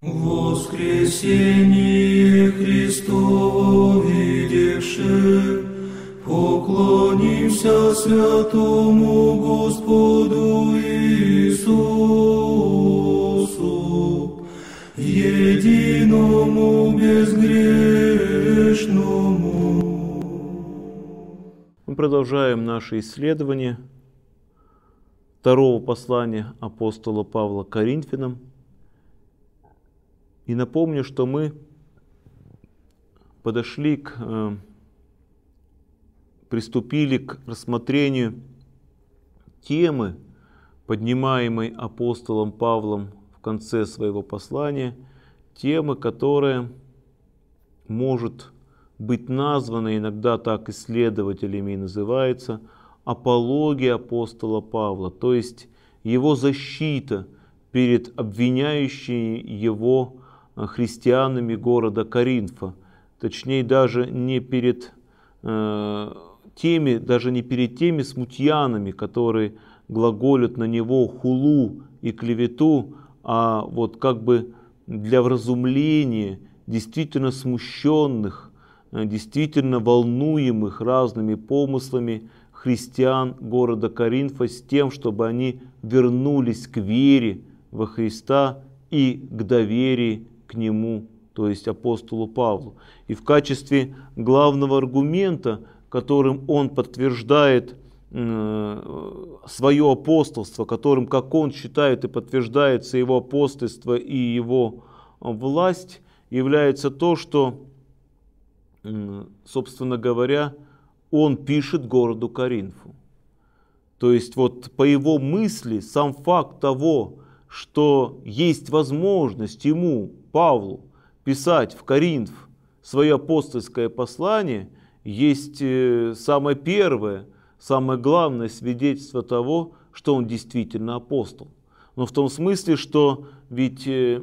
Воскресение Христово видевши, Поклонимся святому Господу Иисусу, единому безгрешному. Мы продолжаем наше исследование второго послания апостола Павла Коринфянам. И напомню, что мы подошли к, э, приступили к рассмотрению темы, поднимаемой апостолом Павлом в конце своего послания, темы, которая может быть названа иногда так исследователями и называется апология апостола Павла, то есть его защита перед обвиняющими его христианами города Коринфа. Точнее, даже не перед э, теми, даже не перед теми смутьянами, которые глаголят на него хулу и клевету, а вот как бы для вразумления действительно смущенных, э, действительно волнуемых разными помыслами христиан города Коринфа с тем, чтобы они вернулись к вере во Христа и к доверию к нему, то есть апостолу Павлу. И в качестве главного аргумента, которым он подтверждает свое апостолство, которым, как он считает и подтверждается его апостольство и его власть, является то, что, собственно говоря, он пишет городу Коринфу. То есть вот по его мысли сам факт того, что есть возможность ему Павлу писать в Коринф свое апостольское послание, есть э, самое первое, самое главное свидетельство того, что он действительно апостол. Но в том смысле, что ведь э,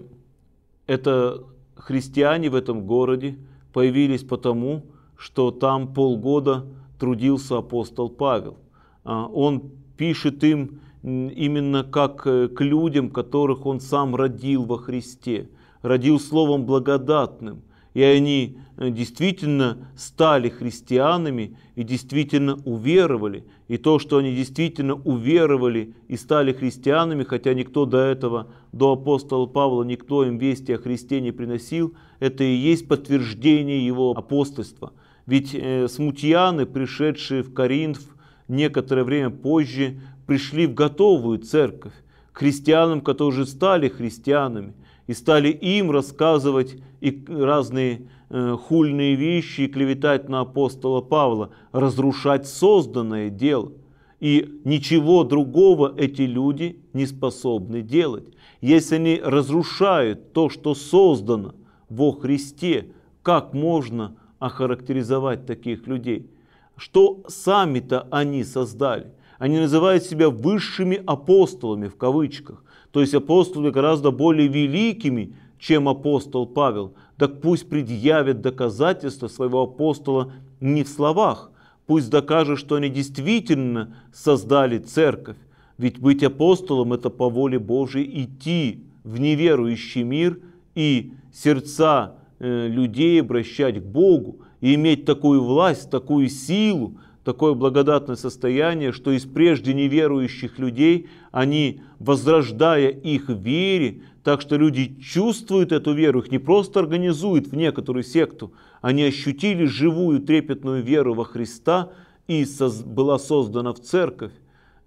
это христиане в этом городе появились потому, что там полгода трудился апостол Павел. А, он пишет им именно как э, к людям, которых он сам родил во Христе родил Словом благодатным, и они э, действительно стали христианами и действительно уверовали. И то, что они действительно уверовали и стали христианами, хотя никто до этого, до апостола Павла, никто им вести о Христе не приносил, это и есть подтверждение его апостольства. Ведь э, смутьяны, пришедшие в Коринф некоторое время позже, пришли в готовую церковь, к христианам, которые стали христианами – и стали им рассказывать и разные э, хульные вещи и клеветать на апостола Павла, разрушать созданное дело. И ничего другого эти люди не способны делать. Если они разрушают то, что создано во Христе, как можно охарактеризовать таких людей? Что сами-то они создали? Они называют себя высшими апостолами в кавычках. То есть апостолы гораздо более великими, чем апостол Павел. Так пусть предъявят доказательства своего апостола не в словах, пусть докажет, что они действительно создали церковь. Ведь быть апостолом это по воле Божией идти в неверующий мир и сердца э, людей обращать к Богу и иметь такую власть, такую силу, такое благодатное состояние, что из прежде неверующих людей они, возрождая их вере, так что люди чувствуют эту веру, их не просто организуют в некоторую секту, они ощутили живую трепетную веру во Христа, и была создана в церковь,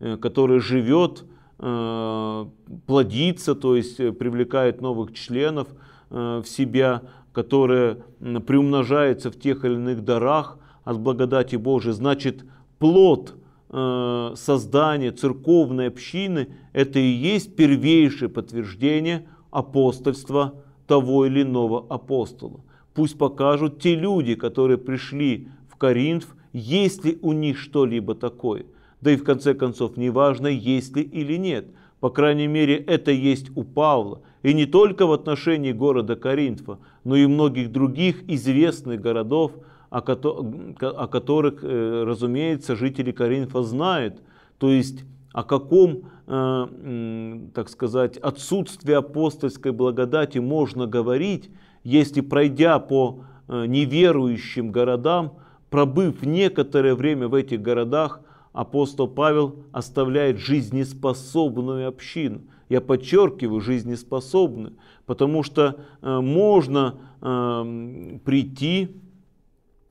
э, которая живет, э, плодится, то есть э, привлекает новых членов в себя, которая приумножается в тех или иных дарах, от благодати Божией, значит плод э, создания церковной общины, это и есть первейшее подтверждение апостольства того или иного апостола. Пусть покажут те люди, которые пришли в Коринф, есть ли у них что-либо такое. Да и в конце концов, неважно, есть ли или нет. По крайней мере, это есть у Павла. И не только в отношении города Коринфа, но и многих других известных городов, о которых, э, разумеется, жители Коринфа знают. То есть о каком э, так сказать, отсутствие апостольской благодати можно говорить, если пройдя по э, неверующим городам, пробыв некоторое время в этих городах, апостол Павел оставляет жизнеспособную общину. Я подчеркиваю, жизнеспособную, потому что можно прийти,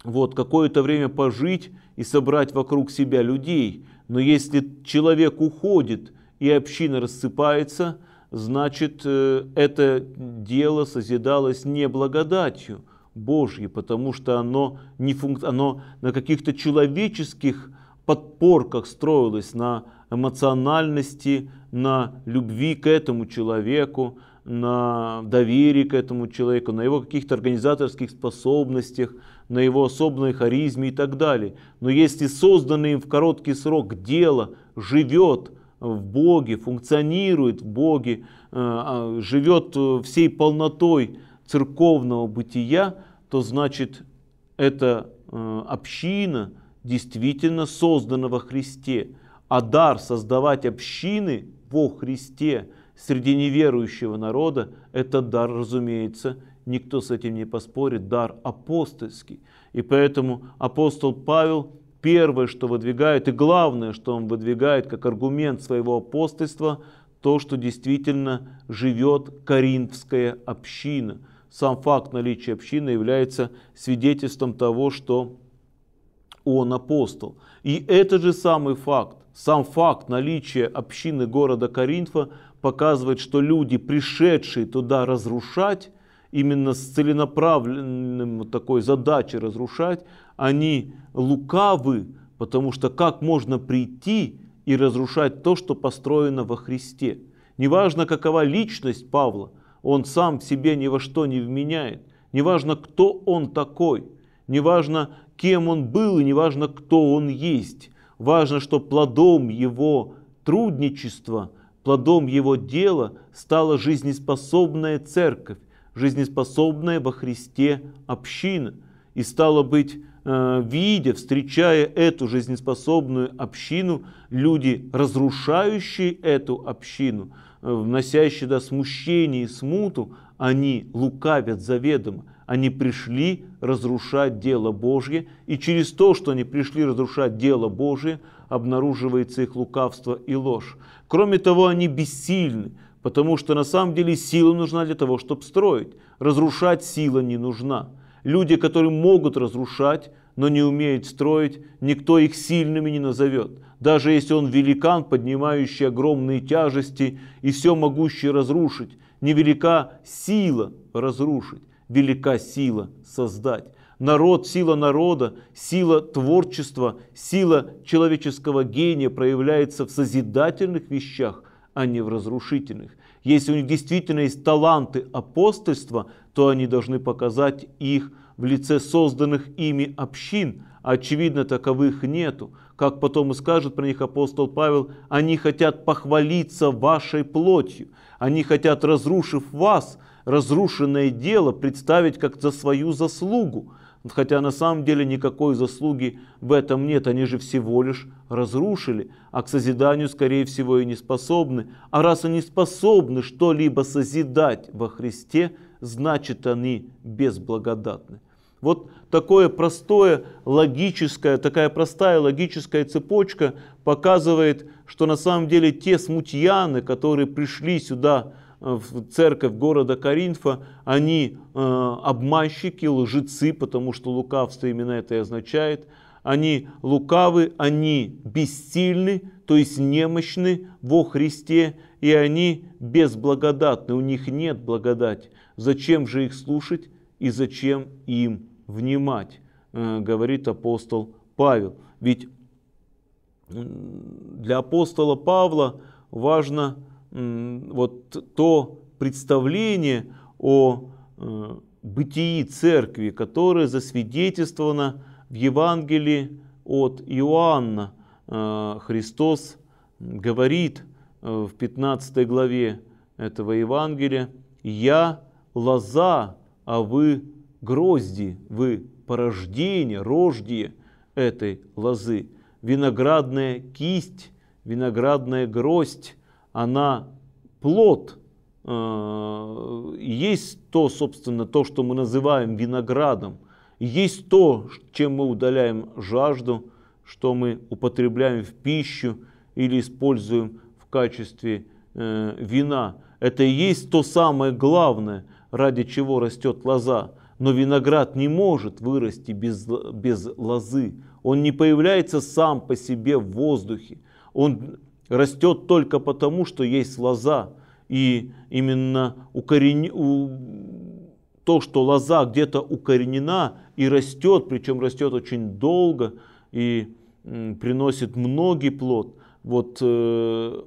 вот, какое-то время пожить и собрать вокруг себя людей. Но если человек уходит и община рассыпается, значит э, это дело созидалось не благодатью Божьей, потому что оно, не функ... оно на каких-то человеческих подпорках строилось, на эмоциональности, на любви к этому человеку, на доверии к этому человеку, на его каких-то организаторских способностях, на его особенной харизме и так далее. Но если созданное им в короткий срок дело живет в Боге, функционирует в Боге, э, а, живет всей полнотой церковного бытия, то значит эта э, община действительно создана во Христе. А дар создавать общины во Христе среди неверующего народа, это дар, разумеется, никто с этим не поспорит, дар апостольский. И поэтому апостол Павел первое, что выдвигает, и главное, что он выдвигает как аргумент своего апостольства, то, что действительно живет Коринфская община. Сам факт наличия общины является свидетельством того, что он апостол. И этот же самый факт, сам факт наличия общины города Коринфа показывает, что люди, пришедшие туда разрушать, именно с целенаправленным такой задачей разрушать, они лукавы, потому что как можно прийти и разрушать то, что построено во Христе. Неважно, какова личность Павла, он сам себе ни во что не вменяет. Неважно, кто он такой, неважно, кем он был и неважно, кто он есть. Важно, что плодом его трудничества, плодом его дела стала жизнеспособная церковь, жизнеспособная во Христе община. И стало быть, э, видя, встречая эту жизнеспособную общину, люди, разрушающие эту общину, э, вносящие до смущения и смуту, они лукавят заведомо. Они пришли разрушать дело Божье, и через то, что они пришли разрушать дело Божье, обнаруживается их лукавство и ложь. Кроме того, они бессильны, Потому что на самом деле сила нужна для того, чтобы строить. Разрушать сила не нужна. Люди, которые могут разрушать, но не умеют строить, никто их сильными не назовет. Даже если он великан, поднимающий огромные тяжести и все могущий разрушить, невелика сила разрушить, велика сила создать. Народ, сила народа, сила творчества, сила человеческого гения проявляется в созидательных вещах, а не в разрушительных. Если у них действительно есть таланты апостольства, то они должны показать их в лице созданных ими общин. Очевидно, таковых нету. Как потом и скажет про них апостол Павел, они хотят похвалиться вашей плотью. Они хотят, разрушив вас, разрушенное дело представить как за свою заслугу. Хотя на самом деле никакой заслуги в этом нет, они же всего лишь разрушили, а к созиданию, скорее всего, и не способны. А раз они способны что-либо созидать во Христе, значит они безблагодатны. Вот такое простое логическое, такая простая логическая цепочка показывает, что на самом деле те смутьяны, которые пришли сюда в церковь города Коринфа, они э, обманщики, лжецы, потому что лукавство именно это и означает. Они лукавы, они бессильны, то есть немощны во Христе, и они безблагодатны, у них нет благодати. Зачем же их слушать и зачем им внимать, э, говорит апостол Павел. Ведь для апостола Павла важно вот то представление о э, бытии церкви, которое засвидетельствовано в Евангелии от Иоанна. Э, Христос говорит э, в 15 главе этого Евангелия, «Я лоза, а вы грозди, вы порождение, рождие этой лозы, виноградная кисть, виноградная гроздь, она плод, э, есть то, собственно, то, что мы называем виноградом, есть то, чем мы удаляем жажду, что мы употребляем в пищу или используем в качестве э, вина. Это и есть то самое главное, ради чего растет лоза. Но виноград не может вырасти без, без лозы. Он не появляется сам по себе в воздухе. Он растет только потому, что есть лоза. И именно укорен... то, что лоза где-то укоренена и растет, причем растет очень долго и приносит многий плод. Вот э,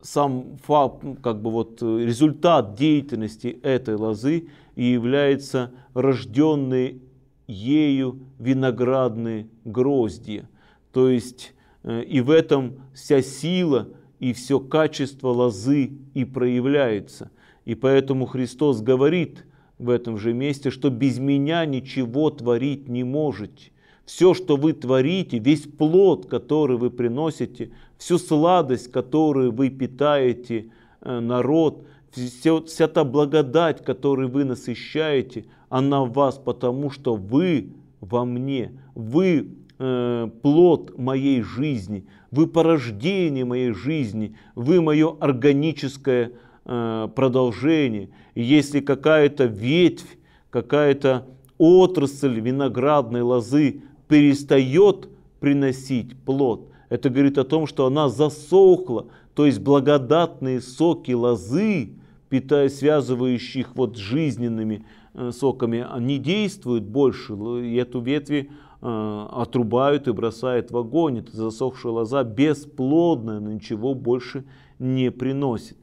сам факт, как бы вот результат деятельности этой лозы и является рожденные ею виноградные гроздья. То есть э, и в этом вся сила и все качество лозы и проявляется. И поэтому Христос говорит в этом же месте, что без меня ничего творить не можете. Все, что вы творите, весь плод, который вы приносите, всю сладость, которую вы питаете э, народ, вся, вся та благодать, которой вы насыщаете, она в вас, потому что вы во мне, вы э, плод моей жизни, вы порождение моей жизни, вы мое органическое э, продолжение. Если какая-то ветвь, какая-то отрасль виноградной лозы перестает приносить плод, это говорит о том, что она засохла, то есть благодатные соки лозы, питая, связывающих вот жизненными э, соками, они действуют больше, и эту ветви отрубают и бросают в огонь. Это засохшая лоза бесплодная, ничего больше не приносит.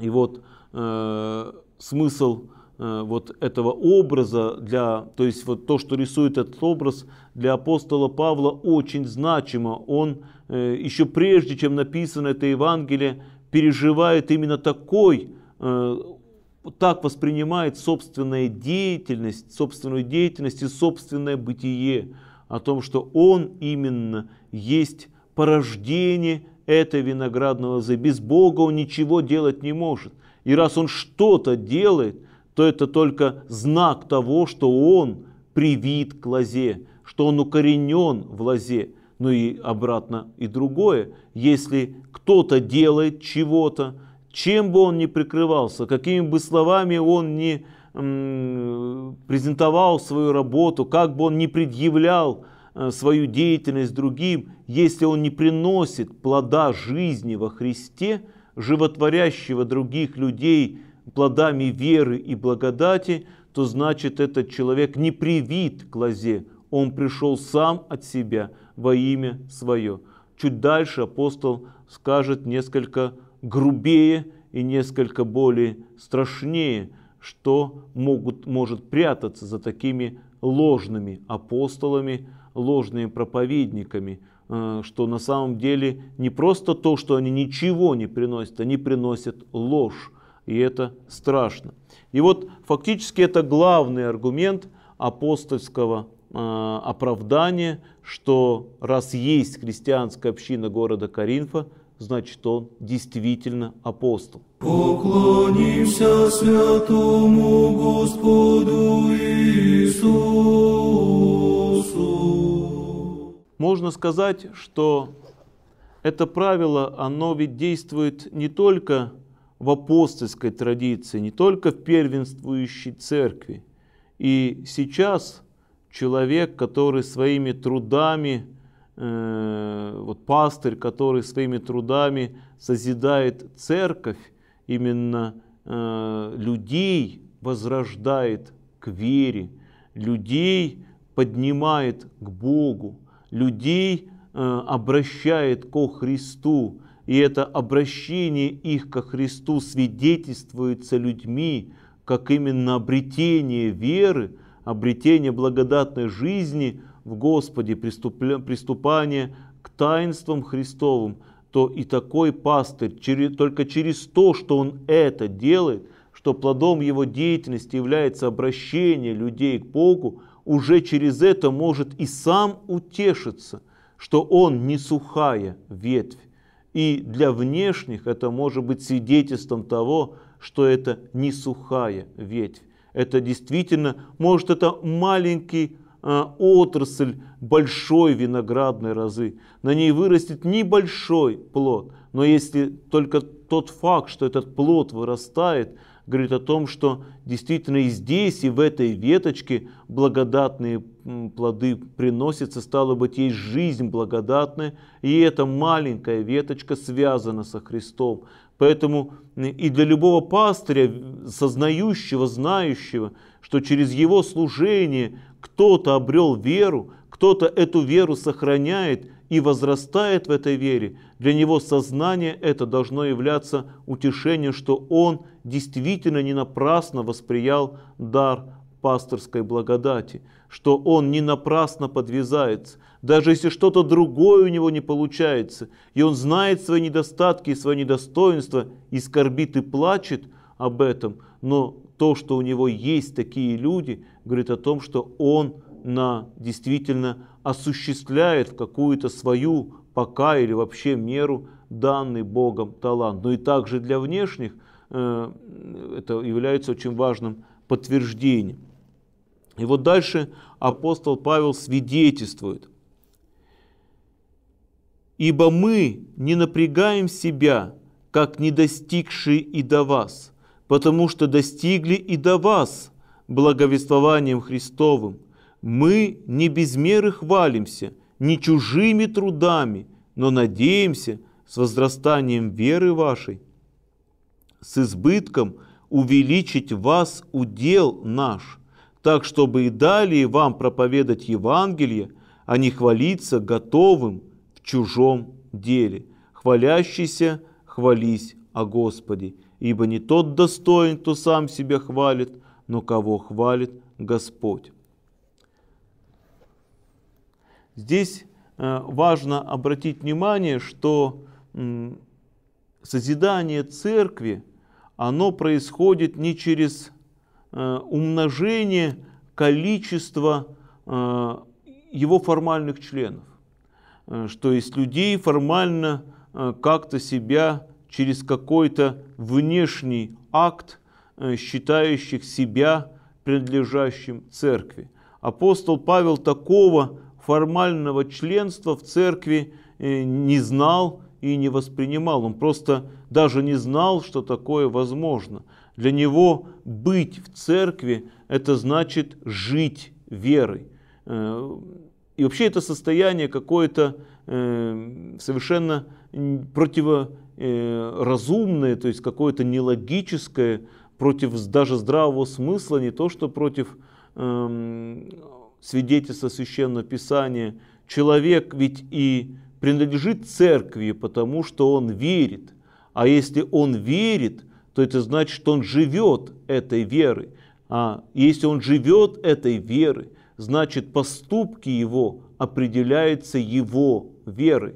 И вот э, смысл э, вот этого образа, для, то есть вот то, что рисует этот образ, для апостола Павла очень значимо. Он э, еще прежде, чем написано это Евангелие, переживает именно такой, э, так воспринимает собственная деятельность, собственную деятельность и собственное бытие, о том, что он именно есть порождение этой виноградной лозы. Без Бога он ничего делать не может. И раз он что-то делает, то это только знак того, что он привит к лозе, что он укоренен в лозе. Ну и обратно и другое. Если кто-то делает чего-то, чем бы он ни прикрывался, какими бы словами он ни презентовал свою работу, как бы он ни предъявлял э, свою деятельность другим, если он не приносит плода жизни во Христе, животворящего других людей плодами веры и благодати, то значит этот человек не привит к лозе, он пришел сам от себя во имя свое. Чуть дальше апостол скажет несколько грубее и несколько более страшнее, что могут, может прятаться за такими ложными апостолами, ложными проповедниками, э, что на самом деле не просто то, что они ничего не приносят, они приносят ложь, и это страшно. И вот фактически это главный аргумент апостольского э, оправдания, что раз есть христианская община города Коринфа, значит он действительно апостол. Поклонимся святому Господу Иисусу. Можно сказать, что это правило, оно ведь действует не только в апостольской традиции, не только в первенствующей церкви. И сейчас человек, который своими трудами Э, вот пастырь, который своими трудами созидает церковь, именно э, людей возрождает к вере, людей поднимает к Богу, людей э, обращает ко Христу. И это обращение их ко Христу свидетельствуется людьми, как именно обретение веры, обретение благодатной жизни в Господе, приступание к таинствам Христовым, то и такой пастырь, только через то, что он это делает, что плодом его деятельности является обращение людей к Богу, уже через это может и сам утешиться, что он не сухая ветвь, И для внешних это может быть свидетельством того, что это не сухая ветвь. Это действительно, может это маленький отрасль большой виноградной розы. На ней вырастет небольшой плод. Но если только тот факт, что этот плод вырастает, говорит о том, что действительно и здесь, и в этой веточке благодатные плоды приносятся, стало быть, есть жизнь благодатная, и эта маленькая веточка связана со Христом. Поэтому и для любого пастыря, сознающего, знающего, что через его служение кто-то обрел веру, кто-то эту веру сохраняет и возрастает в этой вере, для него сознание это должно являться утешением, что он действительно не напрасно восприял дар пасторской благодати, что он не напрасно подвязается, даже если что-то другое у него не получается, и он знает свои недостатки и свои недостоинства, и скорбит и плачет об этом, но то, что у него есть такие люди, говорит о том, что он на действительно осуществляет какую-то свою пока или вообще меру данный Богом талант. Но и также для внешних э, это является очень важным подтверждением. И вот дальше апостол Павел свидетельствует. «Ибо мы не напрягаем себя, как не достигшие и до вас, потому что достигли и до вас благовествованием Христовым. Мы не без меры хвалимся, не чужими трудами, но надеемся с возрастанием веры вашей, с избытком увеличить вас удел наш, так чтобы и далее вам проповедать Евангелие, а не хвалиться готовым в чужом деле. Хвалящийся хвались о Господе, ибо не тот достоин, кто сам себя хвалит, но кого хвалит Господь. Здесь э, важно обратить внимание, что созидание церкви, оно происходит не через э, умножение количества э, его формальных членов, что есть людей формально как-то себя через какой-то внешний акт, считающих себя принадлежащим церкви. Апостол Павел такого формального членства в церкви э, не знал и не воспринимал. Он просто даже не знал, что такое возможно. Для него быть в церкви – это значит жить верой. Э, и вообще это состояние какое-то э, совершенно противоразумное, то есть какое-то нелогическое, против даже здравого смысла, не то что против эм, свидетельство Священного Писания, человек ведь и принадлежит церкви, потому что он верит. А если он верит, то это значит, что он живет этой верой. А если он живет этой верой, значит поступки его определяются его верой.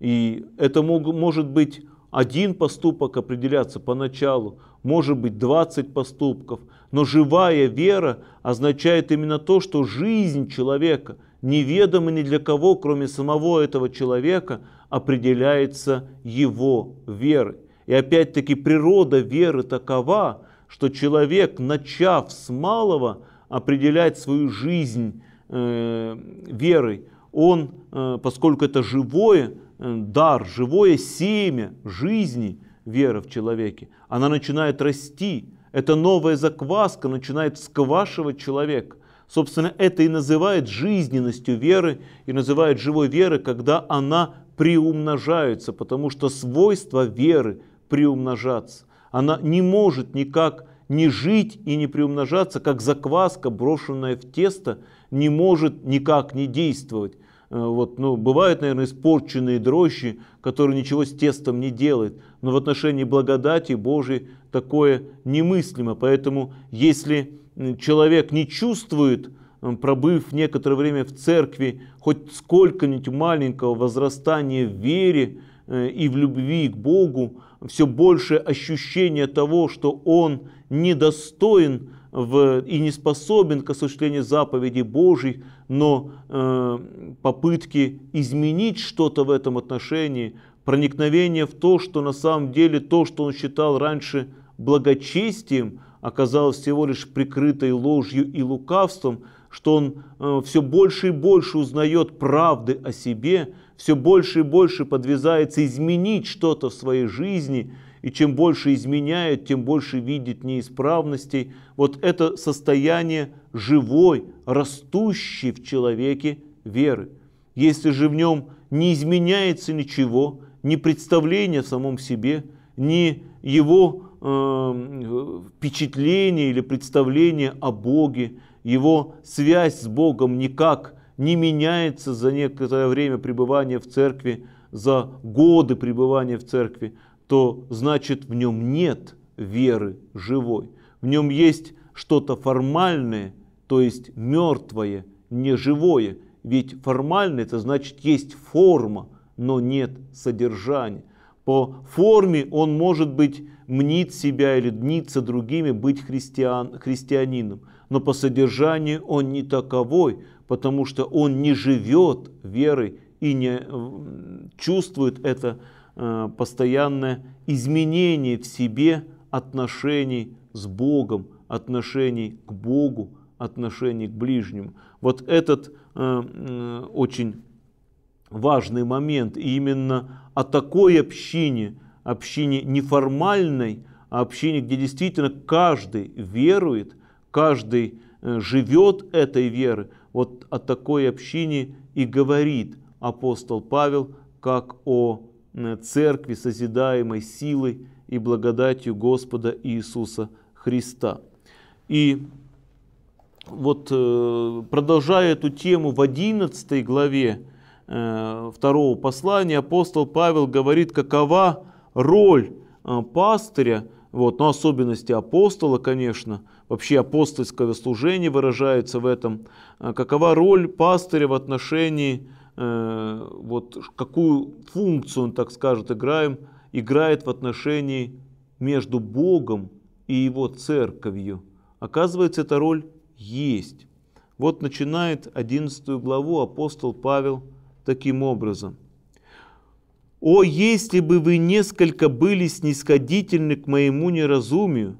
И это мог, может быть один поступок определяться поначалу, может быть 20 поступков, но живая вера означает именно то, что жизнь человека, неведома ни для кого, кроме самого этого человека, определяется его верой. И опять-таки природа веры такова, что человек, начав с малого определять свою жизнь э, верой, он, э, поскольку это живое, дар, живое семя жизни, вера в человеке, она начинает расти, эта новая закваска начинает сквашивать человека. Собственно, это и называет жизненностью веры, и называет живой веры, когда она приумножается, потому что свойство веры приумножаться. Она не может никак не жить и не приумножаться, как закваска, брошенная в тесто, не может никак не действовать. Э, вот, ну, бывают, наверное, испорченные дрожжи, которые ничего с тестом не делают. Но в отношении благодати Божией такое немыслимо. Поэтому если человек не чувствует, пробыв некоторое время в церкви, хоть сколько-нибудь маленького возрастания в вере э, и в любви к Богу, все больше ощущение того, что он недостоин в, и не способен к осуществлению заповедей Божьих, но э, попытки изменить что-то в этом отношении, проникновение в то, что на самом деле то, что он считал раньше благочестием, оказалось всего лишь прикрытой ложью и лукавством, что он э, все больше и больше узнает правды о себе, все больше и больше подвязается изменить что-то в своей жизни, и чем больше изменяет, тем больше видит неисправностей. Вот это состояние живой, растущей в человеке веры. Если же в нем не изменяется ничего, ни представление в самом себе, ни его э, впечатление или представление о Боге, его связь с Богом никак не меняется за некоторое время пребывания в церкви, за годы пребывания в церкви, то значит в нем нет веры живой. В нем есть что-то формальное, то есть мертвое, не живое. Ведь формальное это значит есть форма, но нет содержания. По форме он может быть мнит себя или днится другими быть христиан, христианином но по содержанию он не таковой, потому что он не живет верой и не чувствует это постоянное изменение в себе отношений с Богом, отношений к Богу, отношений к ближнему. Вот этот э, очень важный момент. И именно о такой общине, общине неформальной, а общине, где действительно каждый верует – каждый э, живет этой верой, вот о такой общине и говорит апостол Павел, как о э, церкви, созидаемой силой и благодатью Господа Иисуса Христа. И вот э, продолжая эту тему в 11 главе второго послания, апостол Павел говорит, какова роль пастыря, вот, но особенности апостола, конечно, вообще апостольское служение выражается в этом. Какова роль пастыря в отношении, э, вот какую функцию он, так скажет, играем, играет в отношении между Богом и его церковью. Оказывается, эта роль есть. Вот начинает 11 главу апостол Павел таким образом. «О, если бы вы несколько были снисходительны к моему неразумию,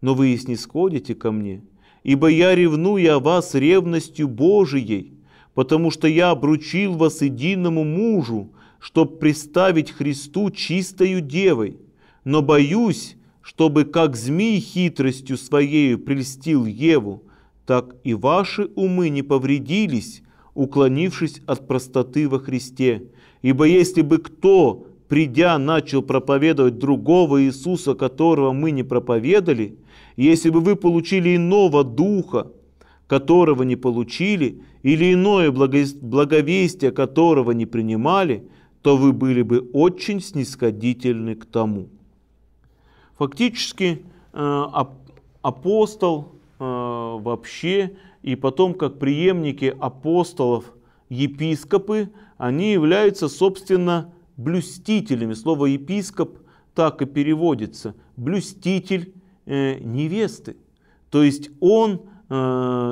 но вы и снисходите ко мне, ибо я ревную о вас ревностью Божией, потому что я обручил вас единому мужу, чтоб представить Христу чистою девой, но боюсь, чтобы как змей хитростью своею прельстил Еву, так и ваши умы не повредились, уклонившись от простоты во Христе. Ибо если бы кто, придя, начал проповедовать другого Иисуса, которого мы не проповедали, если бы вы получили иного духа, которого не получили, или иное благовестие, которого не принимали, то вы были бы очень снисходительны к тому. Фактически э, апостол э, вообще и потом как преемники апостолов, епископы, они являются, собственно, блюстителями. Слово епископ так и переводится. Блюститель Э, невесты. То есть он,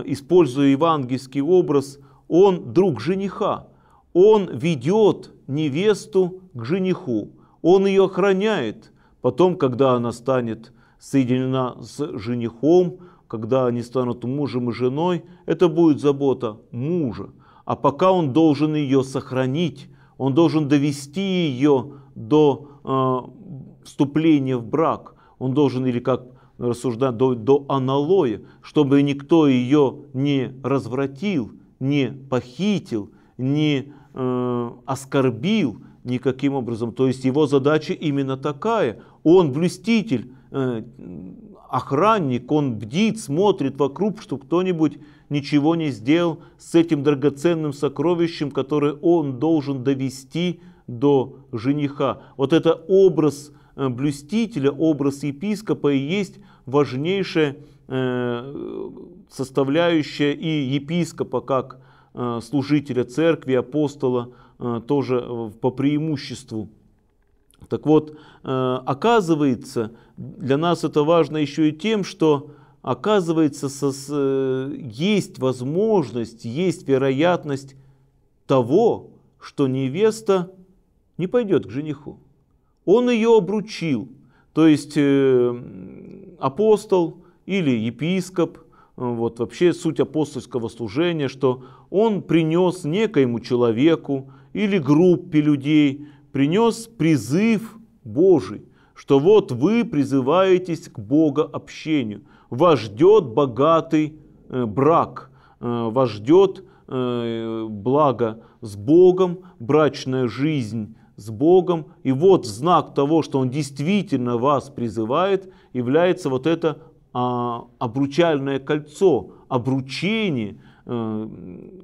используя евангельский образ, он друг жениха. Он ведет невесту к жениху. Он ее охраняет. Потом, когда она станет соединена с женихом, когда они станут мужем и женой, это будет забота мужа. А пока он должен ее сохранить, он должен довести ее до э, вступления в брак. Он должен, или как рассуждать до, до аналоя, чтобы никто ее не развратил, не похитил, не э, оскорбил никаким образом. То есть его задача именно такая. Он блюститель, э, охранник, он бдит, смотрит вокруг, чтобы кто-нибудь ничего не сделал с этим драгоценным сокровищем, которое он должен довести до жениха. Вот это образ Э, блюстителя, образ епископа и есть важнейшая э, составляющая и епископа как э, служителя церкви, апостола, тоже по преимуществу. Так вот, оказывается, для нас это важно еще и тем, что оказывается, есть возможность, есть вероятность того, что невеста не пойдет к жениху. Он ее обручил, то есть э, апостол или епископ, вот вообще суть апостольского служения, что он принес некоему человеку или группе людей, принес призыв Божий, что вот вы призываетесь к Богообщению, вас ждет богатый э, брак, э, вас ждет э, благо с Богом, брачная жизнь с Богом. И вот знак того, что Он действительно вас призывает, является вот это а, обручальное кольцо, обручение, э,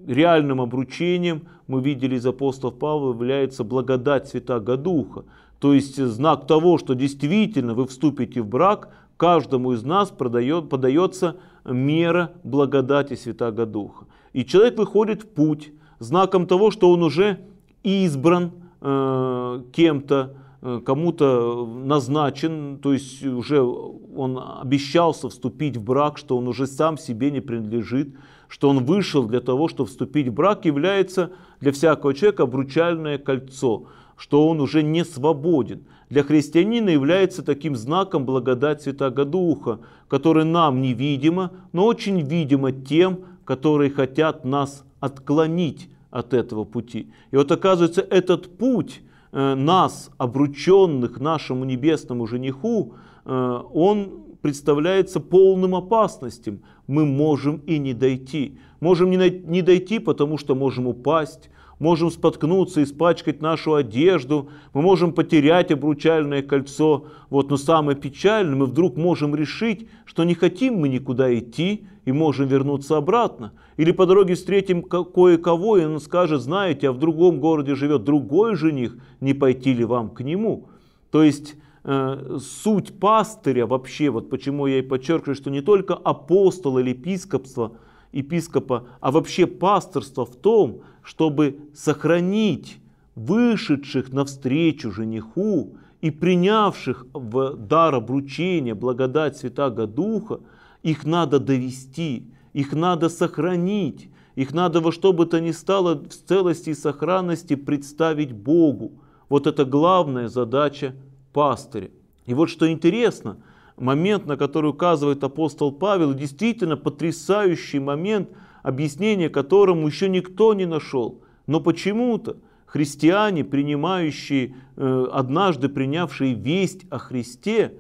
реальным обручением, мы видели из апостолов Павла, является благодать Святаго Духа. То есть знак того, что действительно вы вступите в брак, каждому из нас продает, подается мера благодати Святаго Духа. И человек выходит в путь, знаком того, что он уже избран э, кем-то, э, кому-то назначен, то есть уже он обещался вступить в брак, что он уже сам себе не принадлежит, что он вышел для того, чтобы вступить в брак, является для всякого человека обручальное кольцо, что он уже не свободен. Для христианина является таким знаком благодать Святаго Духа, который нам невидимо, но очень видимо тем, которые хотят нас отклонить от этого пути. И вот оказывается, этот путь э, нас, обрученных нашему небесному жениху, э, он представляется полным опасностям. Мы можем и не дойти. Можем не дойти, потому что можем упасть, можем споткнуться, испачкать нашу одежду, мы можем потерять обручальное кольцо. Вот, но самое печальное, мы вдруг можем решить, что не хотим мы никуда идти и можем вернуться обратно. Или по дороге встретим кое-кого, и он скажет, знаете, а в другом городе живет другой жених, не пойти ли вам к нему? То есть э, суть пастыря вообще, вот почему я и подчеркиваю, что не только апостол или епископство – епископа, а вообще пасторство в том, чтобы сохранить вышедших навстречу жениху и принявших в дар обручения благодать Святаго Духа, их надо довести, их надо сохранить, их надо во что бы то ни стало в целости и сохранности представить Богу. Вот это главная задача пастыря. И вот что интересно – момент, на который указывает апостол Павел, действительно потрясающий момент, объяснение которому еще никто не нашел. Но почему-то христиане, принимающие, э, однажды принявшие весть о Христе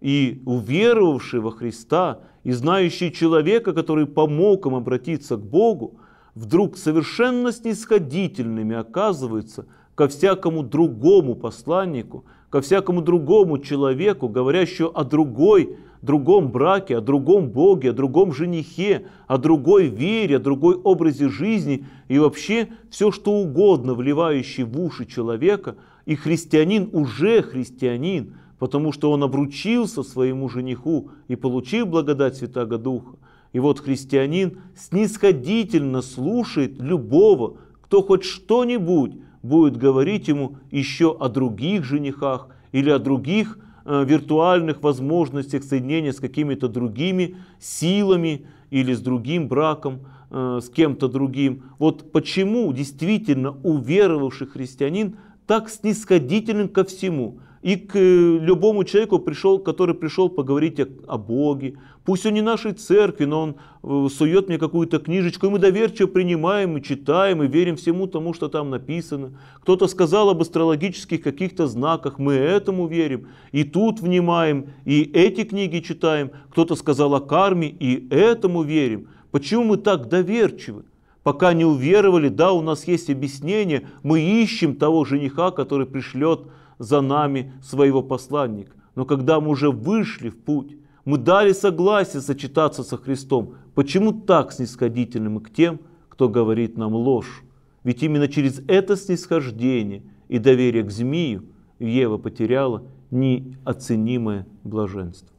и уверовавшие во Христа, и знающие человека, который помог им обратиться к Богу, вдруг совершенно снисходительными оказываются ко всякому другому посланнику, ко всякому другому человеку, говорящему о другой, другом браке, о другом Боге, о другом женихе, о другой вере, о другой образе жизни и вообще все, что угодно, вливающий в уши человека, и христианин уже христианин, потому что он обручился своему жениху и получил благодать Святаго Духа. И вот христианин снисходительно слушает любого, кто хоть что-нибудь будет говорить ему еще о других женихах или о других э, виртуальных возможностях соединения с какими-то другими силами или с другим браком, э, с кем-то другим. Вот почему действительно уверовавший христианин так снисходителен ко всему и к э, любому человеку, пришел, который пришел поговорить о, Боге. Пусть он не нашей церкви, но он э, сует мне какую-то книжечку, и мы доверчиво принимаем и читаем, и верим всему тому, что там написано. Кто-то сказал об астрологических каких-то знаках, мы этому верим, и тут внимаем, и эти книги читаем. Кто-то сказал о карме, и этому верим. Почему мы так доверчивы? Пока не уверовали, да, у нас есть объяснение, мы ищем того жениха, который пришлет за нами своего посланника. Но когда мы уже вышли в путь, мы дали согласие сочетаться со Христом. Почему так снисходительны мы к тем, кто говорит нам ложь? Ведь именно через это снисхождение и доверие к змею Ева потеряла неоценимое блаженство.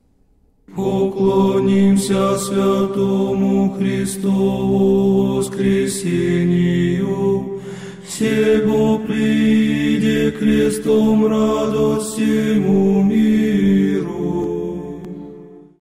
Поклонимся святому Христову воскресению, Всего приди Христом радость всему миру.